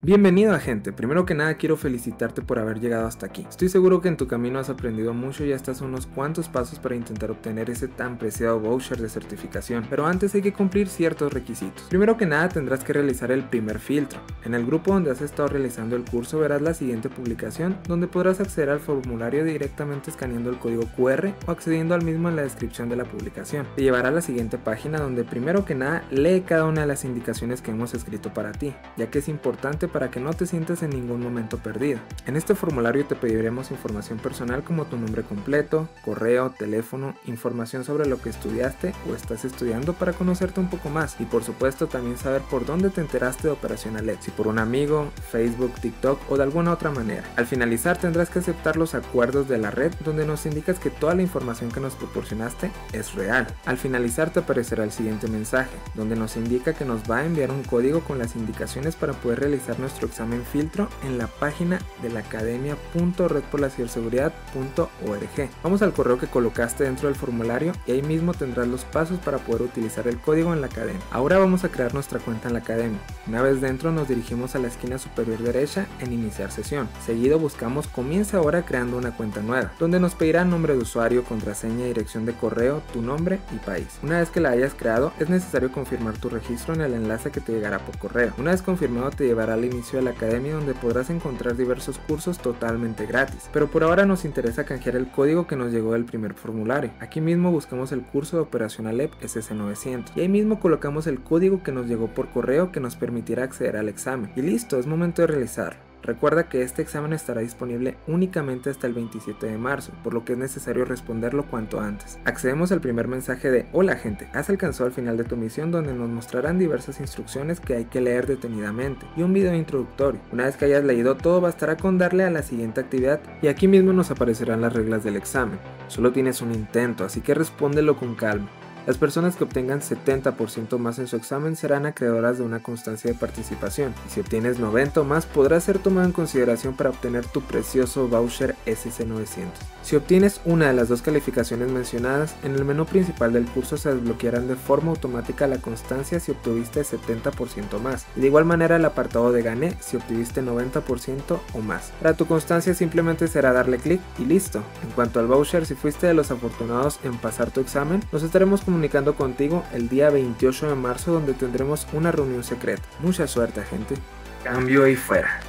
Bienvenido gente, primero que nada quiero felicitarte por haber llegado hasta aquí. Estoy seguro que en tu camino has aprendido mucho y ya estás unos cuantos pasos para intentar obtener ese tan preciado voucher de certificación, pero antes hay que cumplir ciertos requisitos. Primero que nada tendrás que realizar el primer filtro. En el grupo donde has estado realizando el curso verás la siguiente publicación donde podrás acceder al formulario directamente escaneando el código QR o accediendo al mismo en la descripción de la publicación. Te llevará a la siguiente página donde primero que nada lee cada una de las indicaciones que hemos escrito para ti, ya que es importante para que no te sientas en ningún momento perdido. En este formulario te pediremos información personal como tu nombre completo, correo, teléfono, información sobre lo que estudiaste o estás estudiando para conocerte un poco más y por supuesto también saber por dónde te enteraste de Operación Alex, si por un amigo, Facebook, TikTok o de alguna otra manera. Al finalizar tendrás que aceptar los acuerdos de la red donde nos indicas que toda la información que nos proporcionaste es real. Al finalizar te aparecerá el siguiente mensaje, donde nos indica que nos va a enviar un código con las indicaciones para poder realizar nuestro examen filtro en la página de la academia.redporlaciberseguridad.org. Vamos al correo que colocaste dentro del formulario y ahí mismo tendrás los pasos para poder utilizar el código en la academia. Ahora vamos a crear nuestra cuenta en la academia. Una vez dentro nos dirigimos a la esquina superior derecha en iniciar sesión. Seguido buscamos comienza ahora creando una cuenta nueva, donde nos pedirá nombre de usuario, contraseña, dirección de correo, tu nombre y país. Una vez que la hayas creado es necesario confirmar tu registro en el enlace que te llegará por correo. Una vez confirmado te llevará al inicio de la academia donde podrás encontrar diversos cursos totalmente gratis. Pero por ahora nos interesa canjear el código que nos llegó del primer formulario. Aquí mismo buscamos el curso de Operación Alep SC900 y ahí mismo colocamos el código que nos llegó por correo que nos permitirá acceder al examen. Y listo, es momento de realizarlo. Recuerda que este examen estará disponible únicamente hasta el 27 de marzo, por lo que es necesario responderlo cuanto antes. Accedemos al primer mensaje de Hola gente, has alcanzado al final de tu misión donde nos mostrarán diversas instrucciones que hay que leer detenidamente y un video introductorio. Una vez que hayas leído todo bastará con darle a la siguiente actividad y aquí mismo nos aparecerán las reglas del examen. Solo tienes un intento, así que respóndelo con calma. Las personas que obtengan 70% más en su examen serán acreedoras de una constancia de participación, y si obtienes 90 o más podrás ser tomado en consideración para obtener tu precioso voucher SC900. Si obtienes una de las dos calificaciones mencionadas, en el menú principal del curso se desbloquearán de forma automática la constancia si obtuviste 70% más, de igual manera el apartado de gané si obtuviste 90% o más. Para tu constancia simplemente será darle clic y listo. En cuanto al voucher, si fuiste de los afortunados en pasar tu examen, nos estaremos comunicando comunicando contigo el día 28 de marzo donde tendremos una reunión secreta. Mucha suerte gente. Cambio y fuera.